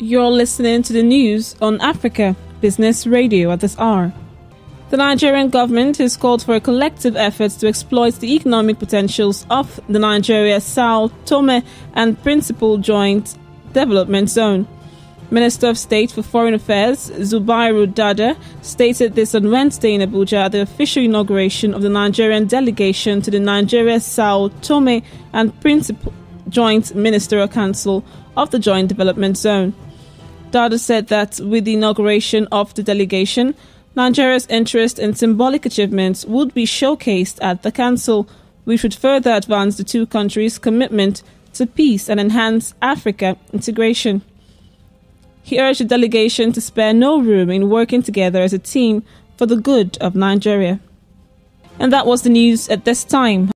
You're listening to the news on Africa Business Radio at this hour. The Nigerian government has called for a collective effort to exploit the economic potentials of the Nigeria Sao Tome and Principe Joint Development Zone. Minister of State for Foreign Affairs Zubairu Dada stated this on Wednesday in Abuja at the official inauguration of the Nigerian delegation to the Nigeria Sao Tome and Principe Joint Ministerial Council of the Joint Development Zone. Dada said that with the inauguration of the delegation, Nigeria's interest in symbolic achievements would be showcased at the Council, which would further advance the two countries' commitment to peace and enhance Africa integration. He urged the delegation to spare no room in working together as a team for the good of Nigeria. And that was the news at this time.